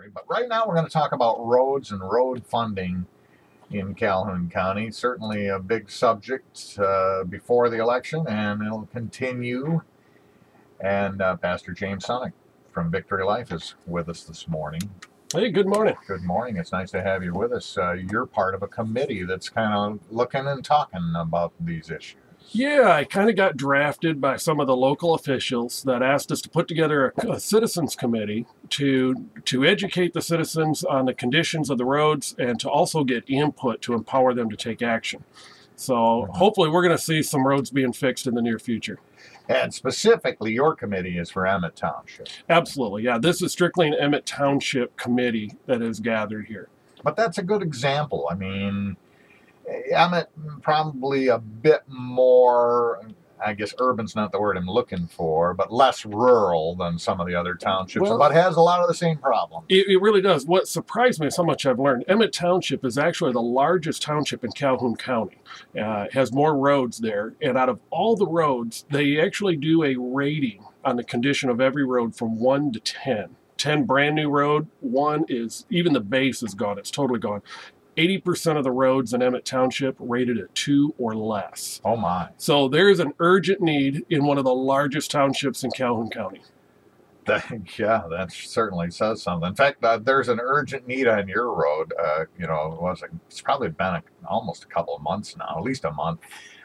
January. But right now we're going to talk about roads and road funding in Calhoun County. Certainly a big subject uh, before the election, and it'll continue. And uh, Pastor James Sunnock from Victory Life is with us this morning. Hey, good morning. Good morning. It's nice to have you with us. Uh, you're part of a committee that's kind of looking and talking about these issues. Yeah, I kind of got drafted by some of the local officials that asked us to put together a, a, citizens committee to to educate the citizens on the conditions of the roads and to also get input to empower them to take action. So mm-hmm. hopefully we're going to see some roads being fixed in the near future. And specifically, your committee is for Emmett Township. Absolutely, yeah. This is strictly an Emmett Township committee that is gathered here. But that's a good example. I mean, Emmett probably a bit more I guess urban's not the word I'm looking for, but less rural than some of the other townships, well, but has a lot of the same problems. It, it, really does. What surprised me is how much I've learned. Emmett Township is actually the largest township in Calhoun County. Uh, it has more roads there, and out of all the roads, they actually do a rating on the condition of every road from 1 to 10. 10 brand new road, one is even the base is gone, it's totally gone. 80% of the roads in Emmett Township rated at two or less. Oh my. So there is an urgent need in one of the largest townships in Calhoun County. That, yeah, that certainly says something. In fact, uh, there's an urgent need on your road. Uh, you know, it was it's probably been a, almost a couple of months now, at least a month.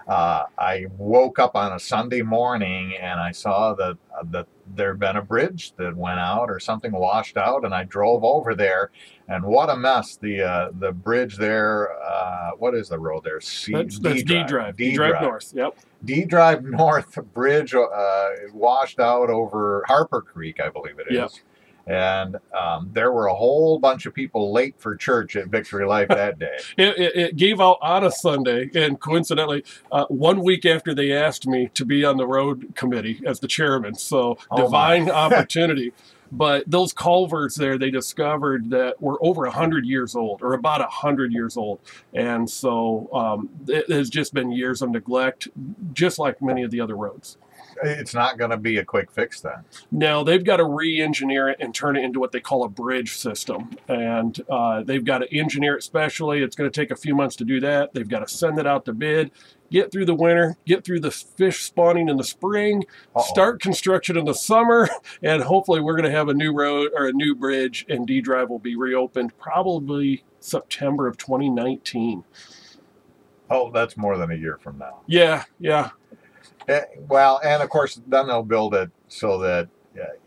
Uh, I woke up on a Sunday morning and I saw that uh, that there had been a bridge that went out or something washed out, and I drove over there, and what a mess! The uh, the bridge there, uh, what is the road there? C- that's, that's D, drive. D, D drive. North. Yep. D Drive North bridge uh, washed out over Harper Creek, I believe it is. Yep and um, there were a whole bunch of people late for church at Victory Life that day. it, it, it, gave out on a Sunday, and coincidentally, uh, one week after they asked me to be on the road committee as the chairman, so oh divine opportunity. But those culverts there, they discovered that were over 100 years old, or about 100 years old. And so um, it has just been years of neglect, just like many of the other roads it's not going to be a quick fix then. No, they've got to re-engineer it and turn it into what they call a bridge system, and uh, they've got to engineer it specially. It's going to take a few months to do that. They've got to send it out to bid, get through the winter, get through the fish spawning in the spring, Uh-oh. start construction in the summer, and hopefully we're going to have a new road or a new bridge, and D Drive will be reopened probably September of 2019. Oh, that's more than a year from now. Yeah, yeah. Eh, well, and of course, then they'll build it so that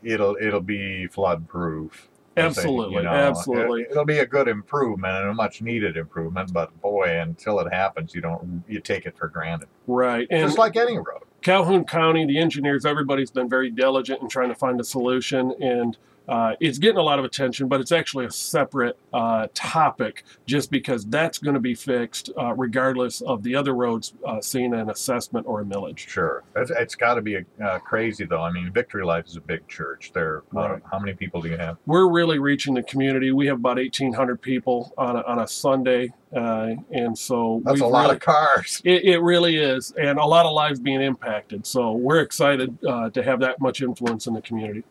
it'll it'll be flood proof. Absolutely, you know, absolutely. It, will be a good improvement and a much needed improvement, but boy, until it happens, you don't you take it for granted. Right, and just like any road. Calhoun County, the engineers, everybody's been very diligent in trying to find a solution, and uh, it's getting a lot of attention, but it's actually a separate uh, topic just because that's going to be fixed uh, regardless of the other roads uh, seeing an assessment or a millage. Sure. it's, it's got to be uh, crazy, though. I mean, Victory Life is a big church. There, right. how many people do you have? We're really reaching the community. We have about 1,800 people on a, on a Sunday. Uh, and so that's a lot really, of cars. It, it, really is, and a lot of lives being impacted. So we're excited to have that much influence in the community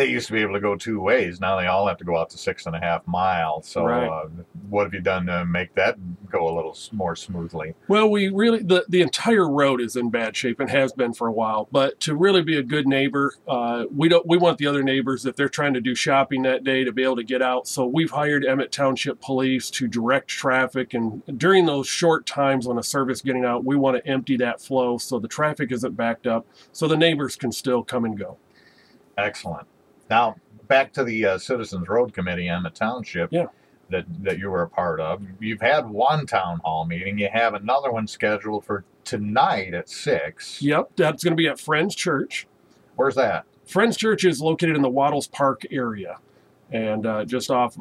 they used to be able to go two ways. Now they all have to go out to six and a half miles. So, right. uh, what have you done to make that go a little more smoothly? Well, we really the the entire road is in bad shape and has been for a while. But to really be a good neighbor, uh, we don't we want the other neighbors if they're trying to do shopping that day to be able to get out. So we've hired Emmett Township Police to direct traffic, and during those short times when a service getting out, we want to empty that flow so the traffic isn't backed up, so the neighbors can still come and go. Excellent. Now, back to the uh, Citizens Road Committee and the township yeah. that, that you were a part of. You've had one town hall meeting. You have another one scheduled for tonight at 6. Yep, that's going to be at Friends Church. Where's that? Friends Church is located in the Wattles Park area and uh, just off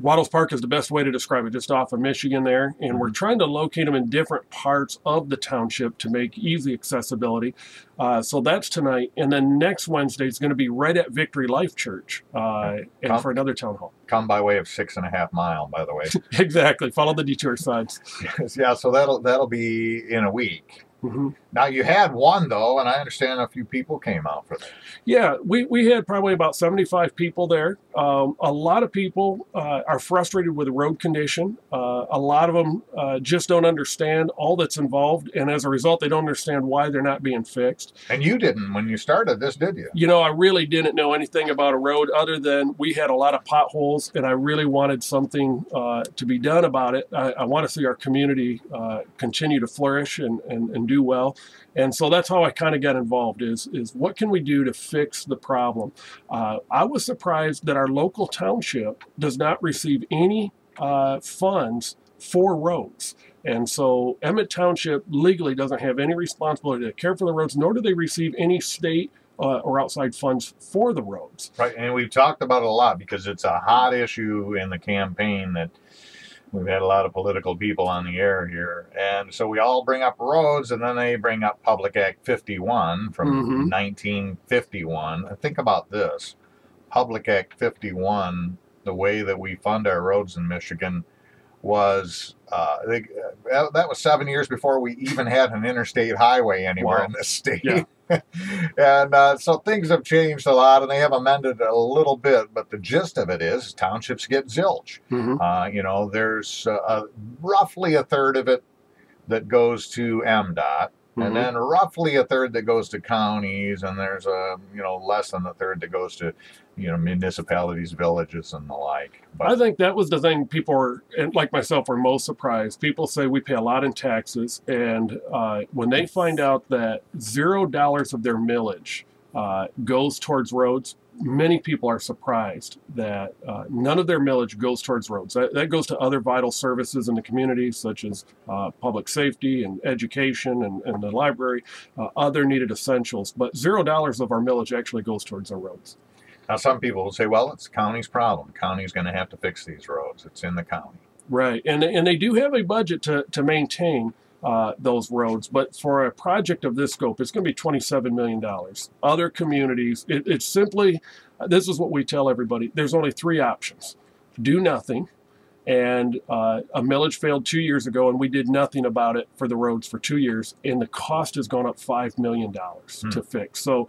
Wattles Park is the best way to describe it, just off of Michigan there. And we're mm-hmm. trying to locate them in different parts of the township to make easy accessibility. Uh, so that's tonight, and then next Wednesday is going to be right at Victory Life Church, uh, and come, for another town hall. Come by way of six and a half mile, by the way. exactly. Follow the detour signs. yeah, so that'll that'll be in a week. Hmm Now you had one though, and I understand a few people came out for that. Yeah, we, we had probably about 75 people there. Um, a lot of people uh, are frustrated with the road condition. Uh, a lot of them uh, just don't understand all that's involved, and as a result, they don't understand why they're not being fixed. And you didn't when you started this, did you? You know, I really didn't know anything about a road other than we had a lot of potholes, and I really wanted something uh, to be done about it. I, I want to see our community uh, continue to flourish and, and, and do well. And so that's how I kind of got involved is, is what can we do to fix the problem? Uh, I was surprised that our local township does not receive any uh, funds for roads. And so Emmett Township legally doesn't have any responsibility to care for the roads, nor do they receive any state uh, or outside funds for the roads. Right, and we've talked about it a lot because it's a hot issue in the campaign that we've had a lot of political people on the air here. And so we all bring up roads and then they bring up Public Act 51 from Mhm. 1951. Think about this. Public Act 51, the way that we fund our roads in Michigan was uh, they, uh, that was seven years before we even had an interstate highway anywhere Wow. in this state. Yeah. and uh, so things have changed a lot and they have amended a little bit, but the gist of it is townships get zilch. Mhm. Uh, you know, there's uh, uh, roughly a third of it that goes to MDOT, Mhm. and then roughly a third that goes to counties, and there's a you know less than a third that goes to you know municipalities, villages, and the like. I think that was the thing people were, like myself, were most surprised. People say we pay a lot in taxes, and uh, when they find out that zero dollars of their millage uh, goes towards roads, many people are surprised that uh, none of their millage goes towards roads. That, that goes to other vital services in the community, such as uh, public safety and education and, and the library, uh, other needed essentials. But zero dollars of our millage actually goes towards our roads. now some people will say, well, it's the county's problem. The county's going to have to fix these roads. It's in the county. Right, and and they do have a budget to to maintain uh, those roads, but for a project of this scope, it's going to be twenty seven million dollars. Other communities, it, it's simply this is what we tell everybody. There's only three options: do nothing, and uh, a millage failed two years ago, and we did nothing about it for the roads for two years, and the cost has gone up five million dollars Hmm. to fix. So,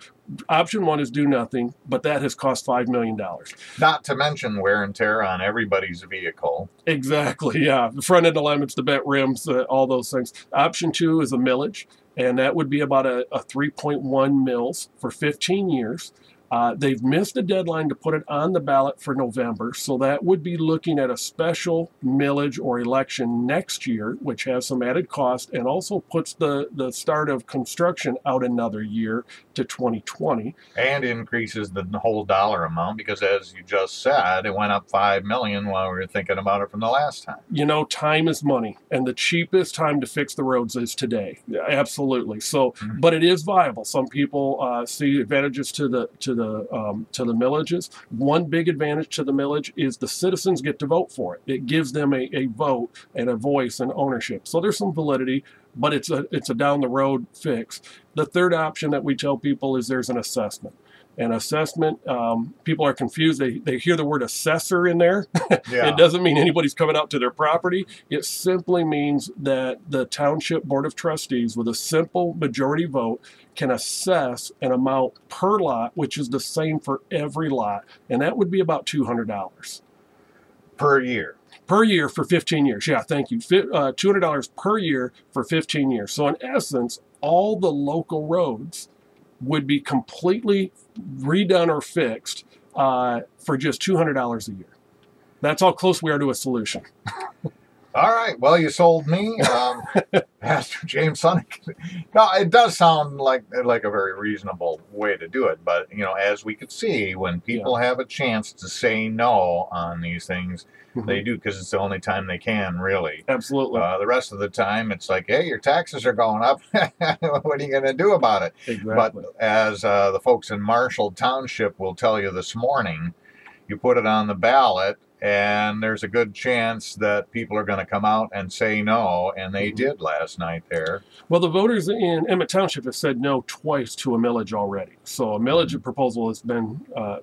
option one is do nothing, but that has cost five million dollars. Not to mention wear and tear on everybody's vehicle. Exactly. Yeah. The front end alignments, the bent rims, uh, all those things. Option two is a millage, and that would be about a, a 3.1 mils for 15 years. Uh, they've missed the deadline to put it on the ballot for November, so that would be looking at a special millage or election next year, which has some added cost and also puts the, the start of construction out another year to 2020. and increases the whole dollar amount because as you just said it went up $5 million while we were thinking about it from the last time you know, time is money, and the cheapest time to fix the roads is today. Yeah, Absolutely. So, Mhm. but it is viable. Some people uh, see advantages to the to the um, to the millages. One big advantage to the millage is the citizens get to vote for it. It gives them a, a vote and a voice and ownership. So there's some validity, but it's a it's a down the road fix. The third option that we tell people is there's an assessment. An assessment, um, people are confused. They, they hear the word assessor in there. yeah It doesn't mean anybody's coming out to their property. It simply means that the Township Board of Trustees, with a simple majority vote, can assess an amount per lot, which is the same for every lot, and that would be about $200 per year per year for 15 years. Yeah, thank you. Uh, $200 per year for 15 years. So, in essence, all the local roads would be completely redone or fixed uh, for just $200 a year. That's how close we are to a solution. all right well you sold me um, pastor james sunnock no it does sound like like a very reasonable way to do it but you know as we could see when people have a chance to say no on these things they do because it's the only time they can really. Absolutely. uh, the rest of the time it's like hey your taxes are going up. What are you going to do about it? Exactly. But as uh, the folks in Marshall Township will tell you this morning, you put it on the ballot, and there's a good chance that people are going to come out and say no, and they Mhm. did last night there. Well, the voters in Emmett Township have said no twice to a millage already. So a millage proposal has been uh,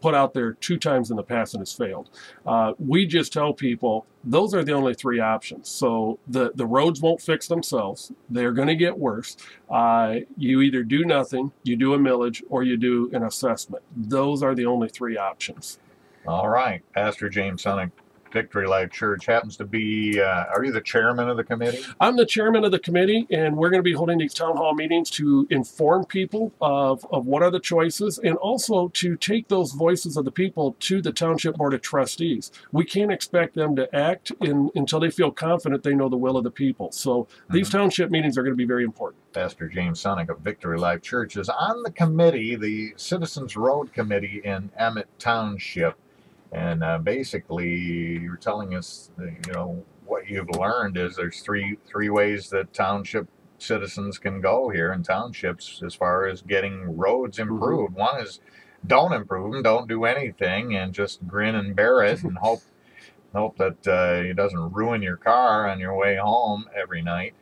put out there two times in the past and has failed. Uh, we just tell people those are the only three options. So the, the roads won't fix themselves. They're going to get worse. Uh, you either do nothing, you do a millage, or you do an assessment. Those are the only three options. All right. Pastor James Sunnock, Victory Life Church happens to be, uh, are you the chairman of the committee? I'm the chairman of the committee, and we're going to be holding these town hall meetings to inform people of, of what are the choices and also to take those voices of the people to the Township Board of Trustees. We can't expect them to act in, until they feel confident they know the will of the people. So these township meetings are going to be very important. Pastor James Sunnock of Victory Life Church is on the committee, the Citizens Road Committee in Emmett Township. And uh, basically, you're telling us, that, you know, what you've learned is there's three three ways that township citizens can go here in townships as far as getting roads improved. One is don't improve them, don't do anything, and just grin and bear it, and hope hope that uh, it doesn't ruin your car on your way home every night.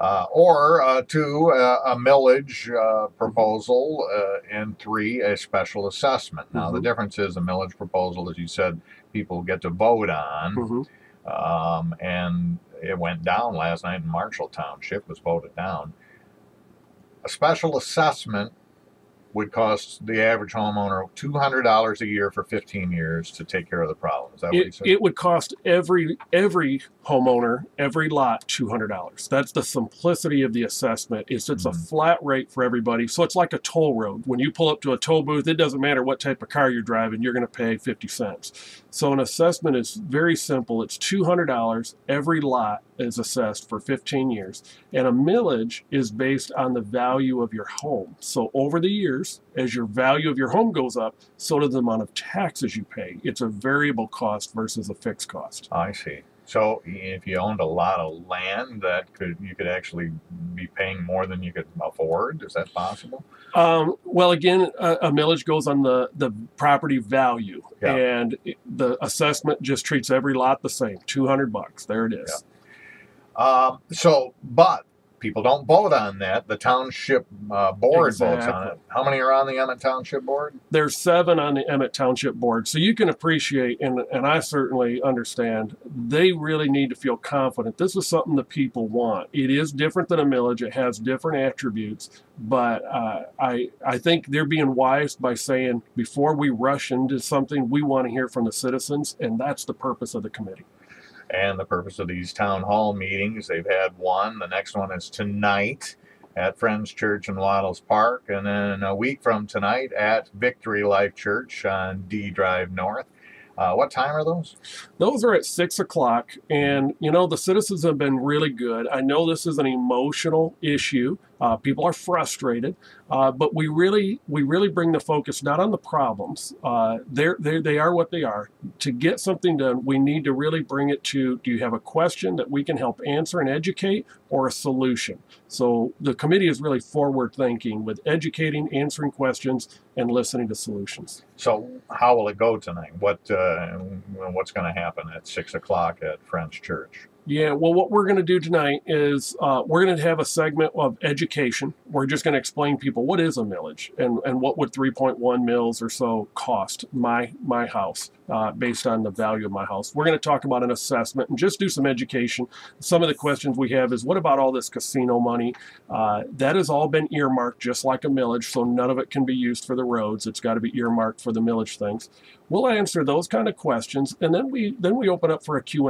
Uh, or uh, two, uh, a millage uh, proposal, uh, and three, a special assessment. Now, the Mhm. difference is a millage proposal, as you said, people get to vote on, Mhm. um, and it went down last night in Marshall Township, was voted down. A special assessment would cost the average homeowner $200 a year for 15 years to take care of the problem. Is that what you It, said? it would cost every every homeowner every lot two hundred dollars. That's the simplicity of the assessment. It's it's a Mhm. flat rate for everybody. So it's like a toll road. When you pull up to a toll booth, it doesn't matter what type of car you're driving. You're going to pay fifty cents. So an assessment is very simple. It's two hundred dollars. Every lot is assessed for fifteen years, and a millage is based on the value of your home. So over the years, as your value of your home goes up, so does the amount of taxes you pay. It's a variable cost versus a fixed cost. I see. So if you owned a lot of land, that could you could actually be paying more than you could afford. Is that possible? Um, well, again, a, a millage goes on the, the property value, Yeah. and the assessment just treats every lot the same. Two hundred bucks. There it is. Um, so, but people don't vote on that. The township uh, board votes on it. How many are on the Emmett Township board? There's seven on the Emmett Township board, so you can appreciate, and and I certainly understand. They really need to feel confident. This is something the people want. It is different than a millage. It has different attributes, but uh, I I think they're being wise by saying before we rush into something, we want to hear from the citizens, and that's the purpose of the committee. And the purpose of these town hall meetings, they've had one. The next one is tonight at Friends Church in Wattles Park, and then a week from tonight at Victory Life Church on D Drive North. Uh, what time are those? Those are at six o'clock, and you know the citizens have been really good. I know this is an emotional issue. Uh, people are frustrated, uh, but we really we really bring the focus not on the problems. Uh, they're, they they are what they are. To get something done, we need to really bring it to: Do you have a question that we can help answer and educate, or a solution? So the committee is really forward thinking with educating, answering questions, and listening to solutions. So, how will it go tonight? What uh, what's going to happen at six o'clock at Friends Church? Yeah, well, what we're going to do tonight is uh, we're going to have a segment of education. We're just going to explain people what is a millage and, and what would 3.1 mils or so cost my my house uh, based on the value of my house. We're going to talk about an assessment and just do some education. Some of the questions we have is what about all this casino money? Uh, that has all been earmarked just like a millage, so none of it can be used for the roads. It's got to be earmarked for the millage things. We'll answer those kind of questions, and then we then we open up for a Q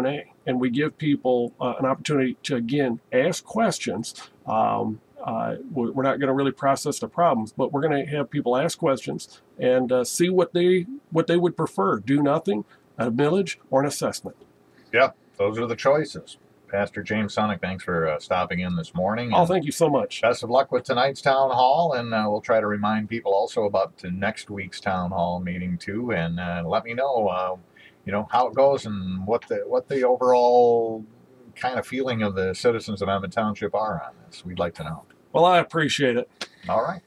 and we give people uh, an opportunity to again ask questions. Um, uh, we're not going to really process the problems, but we're going to have people ask questions and uh, see what they what they would prefer: do nothing, a millage, or an assessment. Yeah, those are the choices. Pastor James Sunnock, thanks for uh, stopping in this morning. Oh, thank you so much. Best of luck with tonight's town hall, and uh, we'll try to remind people also about the next week's town hall meeting too, and uh, let me know, uh, you know, how it goes and what the what the overall kind of feeling of the citizens of Emmett Township are on this. We'd like to know. Well, I appreciate it. All right.